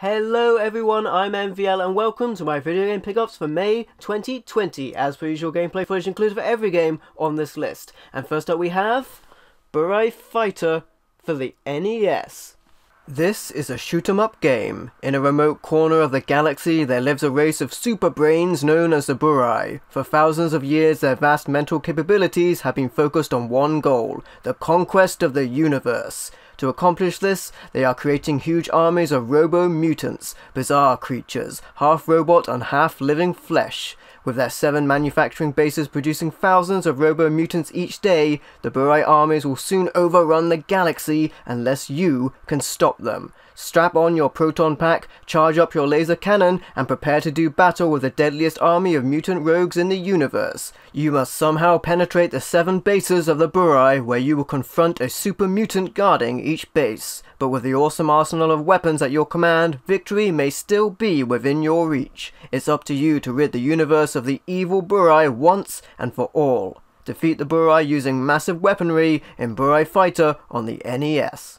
Hello everyone, I'm MVL and welcome to my video game pickups for May 2020. As per usual, gameplay footage included for every game on this list. And first up we have Burai Fighter for the NES. This is a shoot 'em up game. In a remote corner of the galaxy, there lives a race of super brains known as the Burai. For thousands of years, their vast mental capabilities have been focused on one goal the conquest of the universe. To accomplish this, they are creating huge armies of robo-mutants, bizarre creatures, half robot and half living flesh. With their seven manufacturing bases producing thousands of robo-mutants each day, the Burai armies will soon overrun the galaxy unless you can stop them. Strap on your proton pack, charge up your laser cannon, and prepare to do battle with the deadliest army of mutant rogues in the universe. You must somehow penetrate the seven bases of the Burai where you will confront a super mutant guarding each base. But with the awesome arsenal of weapons at your command, victory may still be within your reach. It's up to you to rid the universe of the evil Burai once and for all. Defeat the Burai using massive weaponry in Burai Fighter on the NES.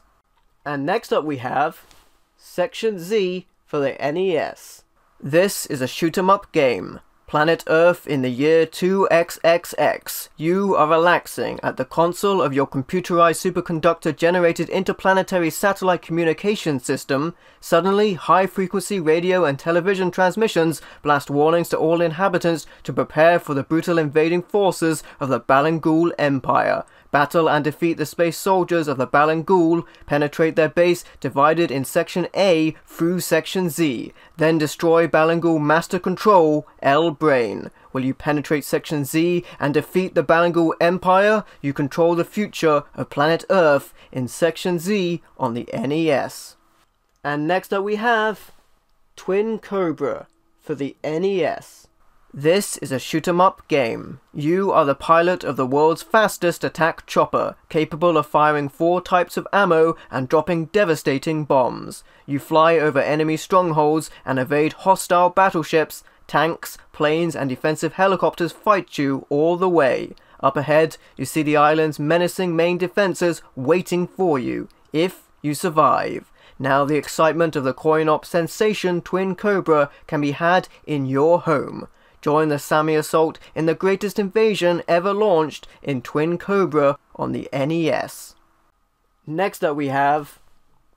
And next up we have Section Z for the NES. This is a shoot 'em up game. Planet Earth in the year 2XXX. You are relaxing at the console of your computerized superconductor generated interplanetary satellite communication system. Suddenly, high frequency radio and television transmissions blast warnings to all inhabitants to prepare for the brutal invading forces of the Balangool Empire. Battle and defeat the space soldiers of the Balangool, penetrate their base divided in Section A through Section Z, then destroy Balangool Master Control, L Brain. Will you penetrate Section Z and defeat the Balangool Empire? You control the future of planet Earth in Section Z on the NES. And next up we have Twin Cobra for the NES. This is a shoot 'em up game. You are the pilot of the world's fastest attack chopper, capable of firing four types of ammo and dropping devastating bombs. You fly over enemy strongholds and evade hostile battleships. Tanks, planes, and defensive helicopters fight you all the way. Up ahead, you see the island's menacing main defenses waiting for you, if you survive. Now the excitement of the coin-op sensation Twin Cobra can be had in your home. Join the Sami Assault in the greatest invasion ever launched in Twin Cobra on the NES. Next up we have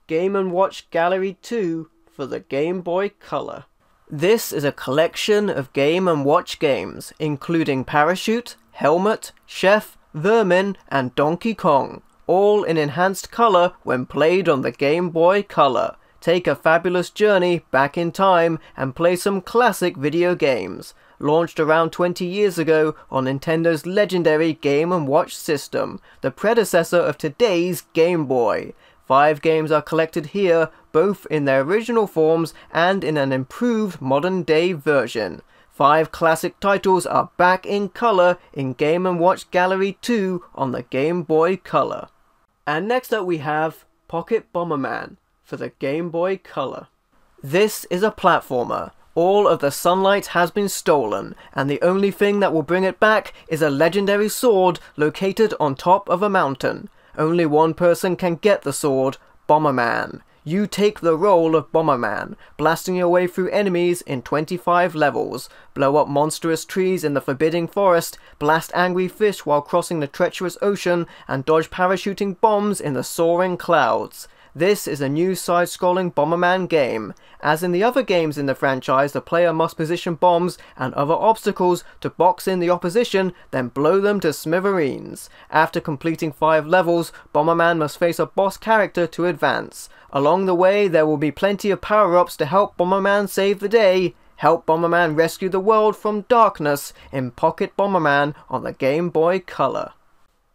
Game & Watch Gallery 2 for the Game Boy Color. This is a collection of Game & Watch games, including Parachute, Helmet, Chef, Vermin, and Donkey Kong, all in enhanced color when played on the Game Boy Color. Take a fabulous journey back in time and play some classic video games launched around 20 years ago on Nintendo's legendary Game & Watch system, the predecessor of today's Game Boy. Five games are collected here, both in their original forms and in an improved modern day version. Five classic titles are back in color in Game & Watch Gallery 2 on the Game Boy Color. And next up we have Pocket Bomberman for the Game Boy Color. This is a platformer all of the sunlight has been stolen, and the only thing that will bring it back is a legendary sword located on top of a mountain. Only one person can get the sword, Bomberman. You take the role of Bomberman, blasting your way through enemies in 25 levels, blow up monstrous trees in the forbidding forest, blast angry fish while crossing the treacherous ocean, and dodge parachuting bombs in the soaring clouds. This is a new side-scrolling Bomberman game. As in the other games in the franchise, the player must position bombs and other obstacles to box in the opposition, then blow them to smithereens. After completing 5 levels, Bomberman must face a boss character to advance. Along the way, there will be plenty of power-ups to help Bomberman save the day. Help Bomberman rescue the world from darkness in Pocket Bomberman on the Game Boy Color.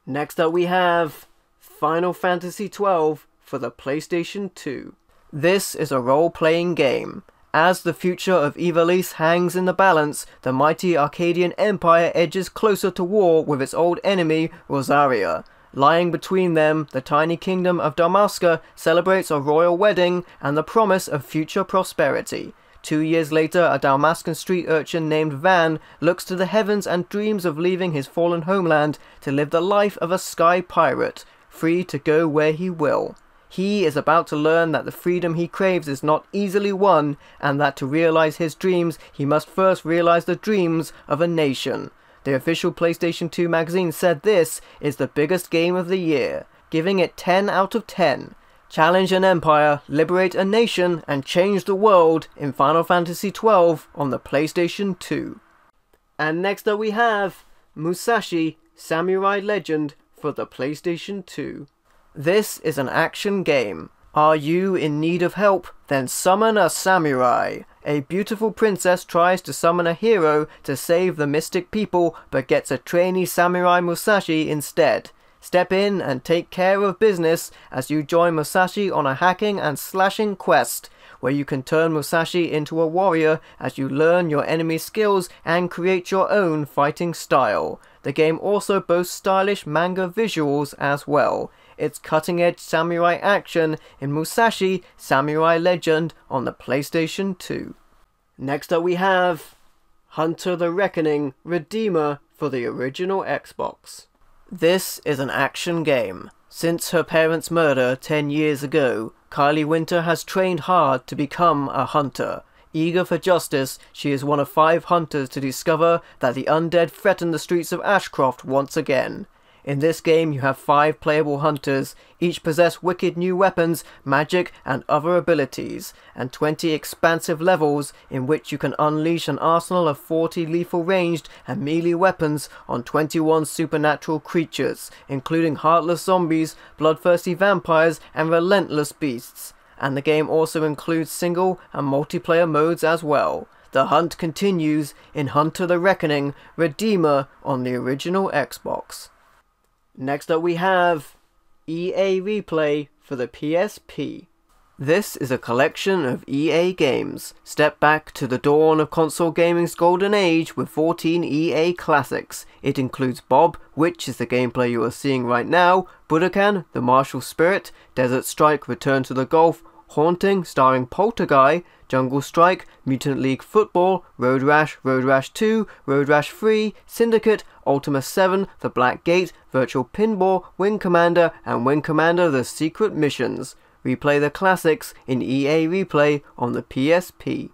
Next up we have Final Fantasy XII for the PlayStation 2. This is a role-playing game. As the future of Ivalice hangs in the balance, the mighty Archadian Empire edges closer to war with its old enemy, Rozarria. Lying between them, the tiny kingdom of Dalmasca celebrates a royal wedding and the promise of future prosperity. Two years later, a Dalmascan street urchin named Van looks to the heavens and dreams of leaving his fallen homeland to live the life of a sky pirate, free to go where he will. He is about to learn that the freedom he craves is not easily won, and that to realize his dreams, he must first realize the dreams of a nation. The official PlayStation 2 magazine said this is the biggest game of the year, giving it 10 out of 10. Challenge an empire, liberate a nation, and change the world in Final Fantasy XII on the PlayStation 2. And next up we have Musashi Samurai Legend for the PlayStation 2. This is an action game. Are you in need of help? Then summon a samurai. A beautiful princess tries to summon a hero to save the mystic people, but gets a trainee samurai Musashi instead. Step in and take care of business as you join Musashi on a hacking and slashing quest, where you can turn Musashi into a warrior as you learn your enemy's skills and create your own fighting style. The game also boasts stylish manga visuals as well. It's cutting edge samurai action in Musashi Samurai Legend on the PlayStation 2. Next up, we have Hunter the Reckoning Redeemer for the original Xbox. This is an action game. Since her parents' murder 10 years ago, Kylie Winter has trained hard to become a hunter. Eager for justice, she is one of five hunters to discover that the undead threaten the streets of Ashcroft once again. In this game, you have five playable hunters, each possess wicked new weapons, magic, and other abilities, and 20 expansive levels in which you can unleash an arsenal of 40 lethal ranged and melee weapons on 21 supernatural creatures, including heartless zombies, bloodthirsty vampires, and relentless beasts. And the game also includes single and multiplayer modes as well. The hunt continues in Hunter the Reckoning Redeemer on the original Xbox. Next up we have EA Replay for the PSP. This is a collection of EA games. Step back to the dawn of console gaming's golden age with 14 EA classics. It includes Bob, which is the gameplay you are seeing right now, Budokan, The Martial Spirit, Desert Strike Return to the Gulf, Haunting, starring Polterguy, Jungle Strike, Mutant League Football, Road Rash, Road Rash 2, Road Rash 3, Syndicate, Ultima 7, The Black Gate, Virtual Pinball, Wing Commander, and Wing Commander The Secret Missions. Replay the classics in EA Replay on the PSP.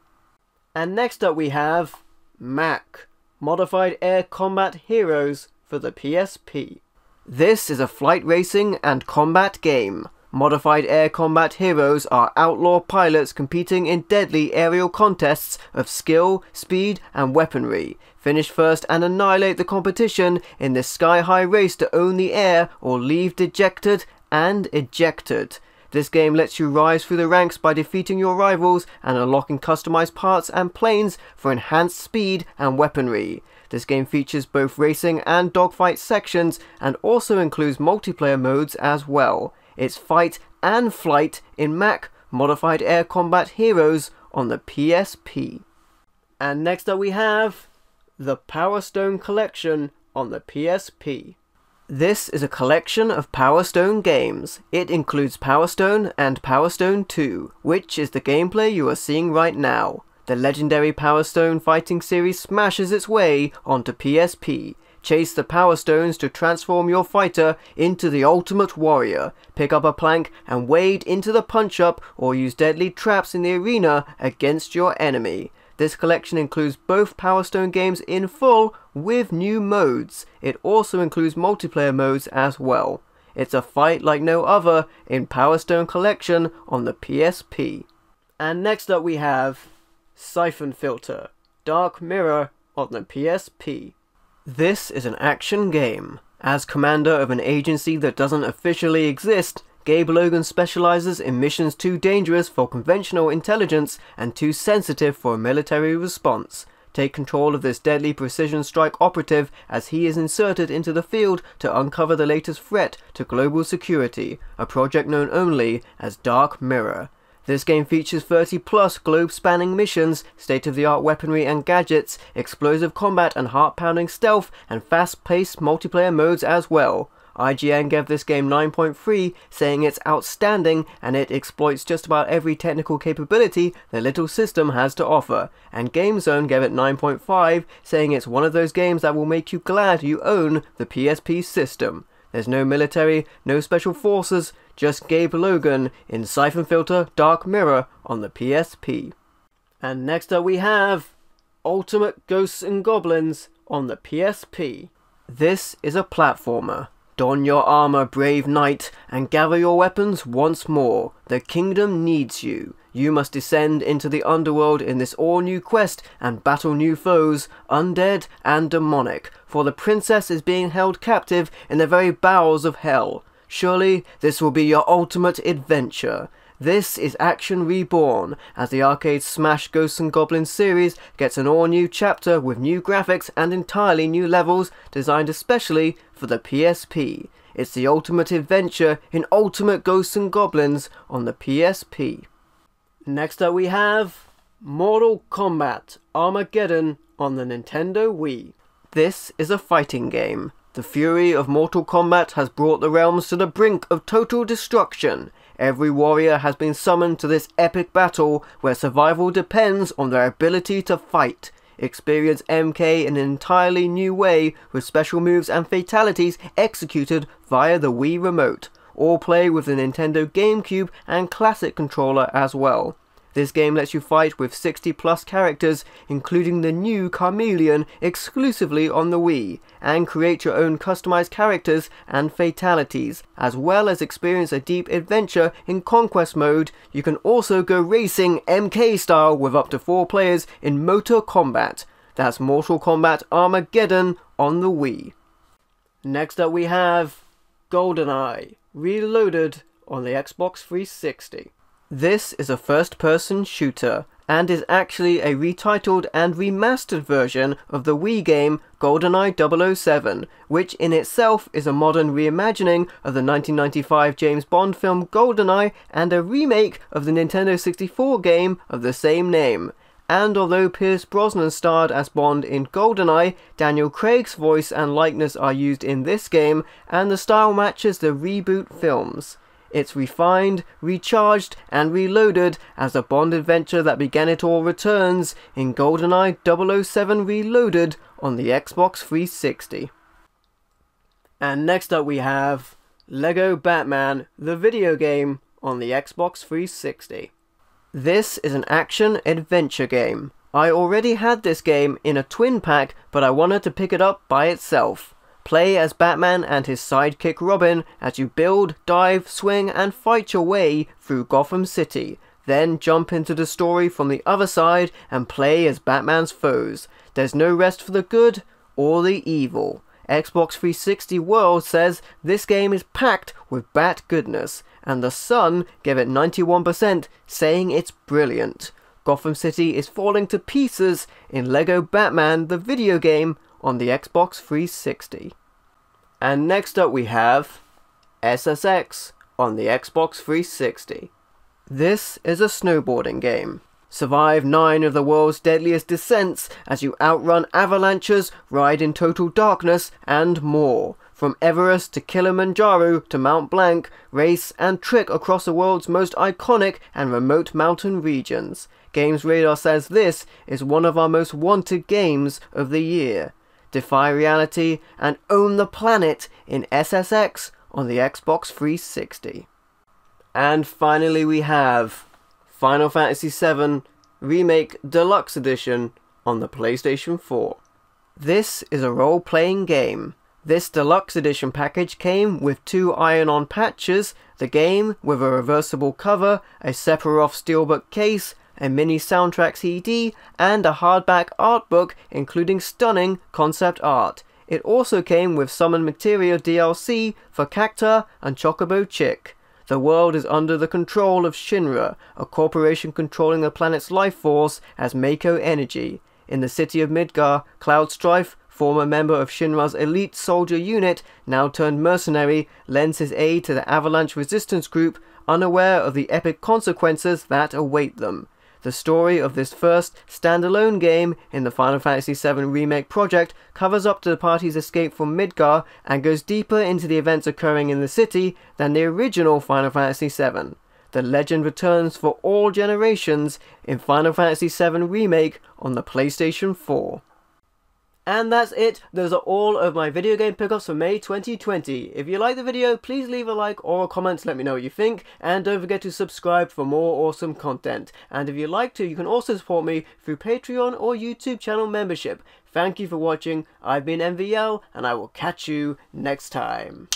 And next up we have Mac, Modified Air Combat Heroes for the PSP. This is a flight racing and combat game. Modified air combat heroes are outlaw pilots competing in deadly aerial contests of skill, speed, and weaponry. Finish first and annihilate the competition in this sky high race to own the air or leave dejected and ejected. This game lets you rise through the ranks by defeating your rivals and unlocking customized parts and planes for enhanced speed and weaponry. This game features both racing and dogfight sections and also includes multiplayer modes as well. It's Fight and Flight in Mac Modified Air Combat Heroes on the PSP. And next up we have the Power Stone Collection on the PSP. This is a collection of Power Stone games. It includes Power Stone and Power Stone 2, which is the gameplay you are seeing right now. The legendary Power Stone fighting series smashes its way onto PSP, Chase the Power Stones to transform your fighter into the ultimate warrior. Pick up a plank and wade into the punch up or use deadly traps in the arena against your enemy. This collection includes both Power Stone games in full with new modes. It also includes multiplayer modes as well. It's a fight like no other in Power Stone Collection on the PSP. And next up we have Syphon Filter Dark Mirror on the PSP. This is an action game. As commander of an agency that doesn't officially exist, Gabe Logan specializes in missions too dangerous for conventional intelligence and too sensitive for a military response. Take control of this deadly precision strike operative as he is inserted into the field to uncover the latest threat to global security, a project known only as Dark Mirror. This game features 30 plus globe spanning missions, state of the art weaponry and gadgets, explosive combat and heart pounding stealth, and fast paced multiplayer modes as well. IGN gave this game 9.3, saying it's outstanding and it exploits just about every technical capability the little system has to offer, and GameZone gave it 9.5, saying it's one of those games that will make you glad you own the PSP system. There's no military, no special forces, just Gabe Logan in Syphon Filter Dark Mirror on the PSP. And next up we have Ultimate Ghosts and Goblins on the PSP. This is a platformer. Don your armor, brave knight, and gather your weapons once more. The kingdom needs you. You must descend into the underworld in this all new quest and battle new foes, undead and demonic, for the princess is being held captive in the very bowels of hell. Surely this will be your ultimate adventure. This is Action Reborn, as the arcade Smash Ghosts and Goblins series gets an all new chapter with new graphics and entirely new levels designed especially for the PSP. It's the ultimate adventure in Ultimate Ghosts and Goblins on the PSP. Next up we have Mortal Kombat Armageddon on the Nintendo Wii. This is a fighting game. The fury of Mortal Kombat has brought the realms to the brink of total destruction. Every warrior has been summoned to this epic battle where survival depends on their ability to fight. Experience MK in an entirely new way with special moves and fatalities executed via the Wii Remote. All play with the Nintendo GameCube and Classic controller as well. This game lets you fight with 60 plus characters, including the new Khameleon exclusively on the Wii, and create your own customized characters and fatalities, as well as experience a deep adventure in Conquest mode. You can also go racing MK style with up to 4 players in Motor Kombat. That's Mortal Kombat Armageddon on the Wii. Next up we have GoldenEye Reloaded on the Xbox 360. This is a first person shooter and is actually a retitled and remastered version of the Wii game GoldenEye 007, which in itself is a modern reimagining of the 1995 James Bond film GoldenEye and a remake of the Nintendo 64 game of the same name. And although Pierce Brosnan starred as Bond in GoldenEye, Daniel Craig's voice and likeness are used in this game, and the style matches the reboot films. It's refined, recharged, and reloaded as the Bond adventure that began it all returns in GoldenEye 007 Reloaded on the Xbox 360. And next up we have Lego Batman, the video game, on the Xbox 360. This is an action adventure game. I already had this game in a twin pack, but I wanted to pick it up by itself. Play as Batman and his sidekick Robin as you build, dive, swing, and fight your way through Gotham City. Then jump into the story from the other side and play as Batman's foes. There's no rest for the good or the evil. Xbox 360 World says this game is packed with bat goodness, and The Sun gave it 91%, saying it's brilliant. Gotham City is falling to pieces in LEGO Batman the video game on the Xbox 360. And next up we have SSX on the Xbox 360. This is a snowboarding game. Survive 9 of the world's deadliest descents as you outrun avalanches, ride in total darkness, and more. From Everest to Kilimanjaro to Mount Blanc, race and trick across the world's most iconic and remote mountain regions. Games Radar says this is one of our most wanted games of the year defy reality, and own the planet in SSX on the Xbox 360. And finally, we have Final Fantasy VII Remake Deluxe Edition on the PlayStation 4. This is a role playing game. This deluxe edition package came with two iron on patches, the game with a reversible cover, a Sephiroth steelbook case, a mini soundtrack CD, and a hardback art book including stunning concept art. It also came with Summon Materia DLC for Cactuar and Chocobo Chick. The world is under the control of Shinra, a corporation controlling the planet's life force as Mako Energy. In the city of Midgar, Cloud Strife, former member of Shinra's elite soldier unit, now turned mercenary, lends his aid to the Avalanche resistance group, unaware of the epic consequences that await them. The story of this first standalone game in the Final Fantasy VII Remake project covers up to the party's escape from Midgar and goes deeper into the events occurring in the city than the original Final Fantasy VII. The legend returns for all generations in Final Fantasy VII Remake on the PlayStation 4. And that's it. Those are all of my video game pickups for May 2020. If you like the video, please leave a like or a comment to let me know what you think. And don't forget to subscribe for more awesome content. And if you'd like to, you can also support me through Patreon or YouTube channel membership. Thank you for watching. I've been MVL, and I will catch you next time.